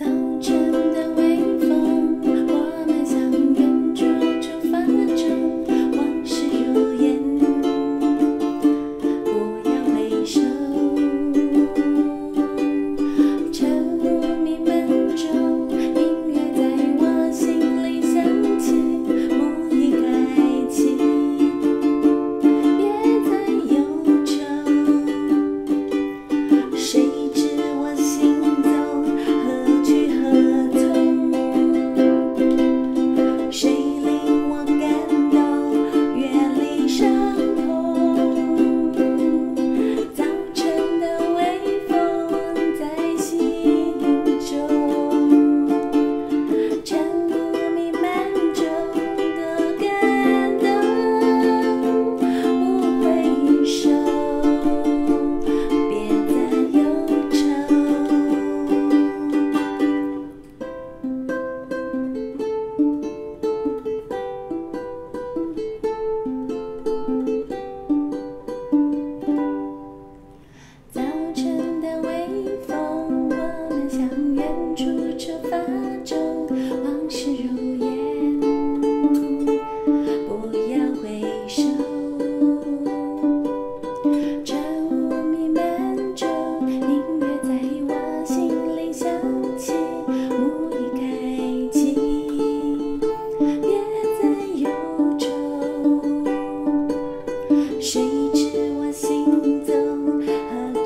早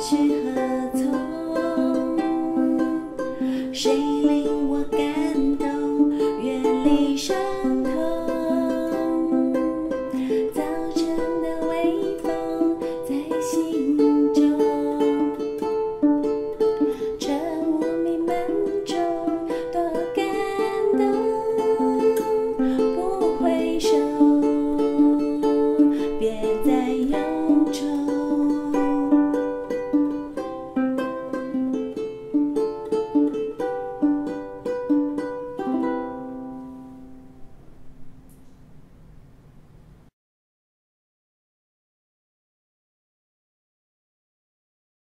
去